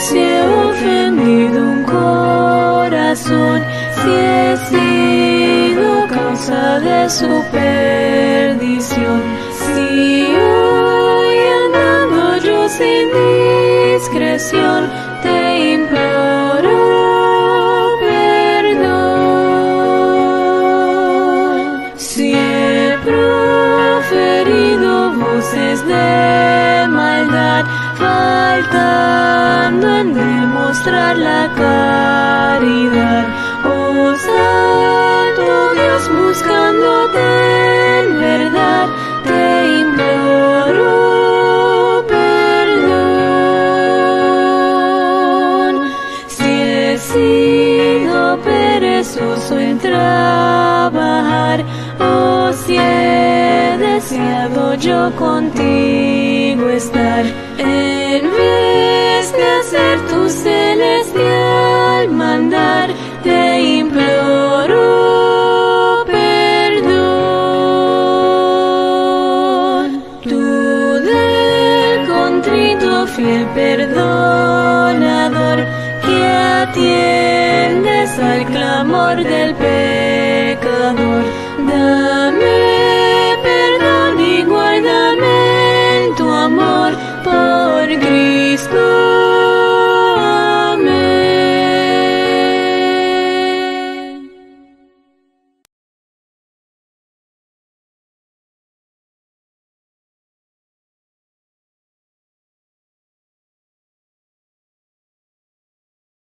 Si he ofendido un corazón, si he sido causa de su perdición, si hoy andando yo sin discreción, te imploro perdón. Si he proferido voces de la caridad, oh Santo Dios, buscándote en verdad, te imploro perdón. Si he sido perezoso en trabajar, oh si he deseado yo contigo estar, en vez de hacer celestial mandar, te imploro perdón. Tú del contrito fiel perdonador, que atiendes al clamor del pecador